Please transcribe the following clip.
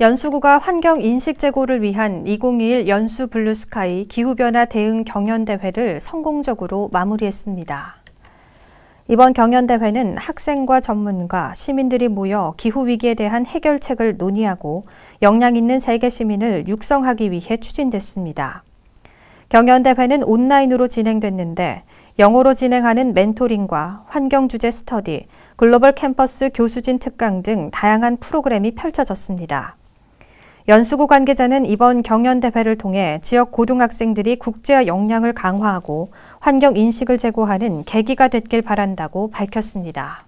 연수구가 환경 인식 제고를 위한 2021 연수 블루스카이 기후변화 대응 경연대회를 성공적으로 마무리했습니다. 이번 경연대회는 학생과 전문가, 시민들이 모여 기후위기에 대한 해결책을 논의하고 역량 있는 세계 시민을 육성하기 위해 추진됐습니다. 경연대회는 온라인으로 진행됐는데 영어로 진행하는 멘토링과 환경 주제 스터디, 글로벌 캠퍼스 교수진 특강 등 다양한 프로그램이 펼쳐졌습니다. 연수구 관계자는 이번 경연대회를 통해 지역 고등학생들이 국제화 역량을 강화하고 환경 인식을 제고하는 계기가 됐길 바란다고 밝혔습니다.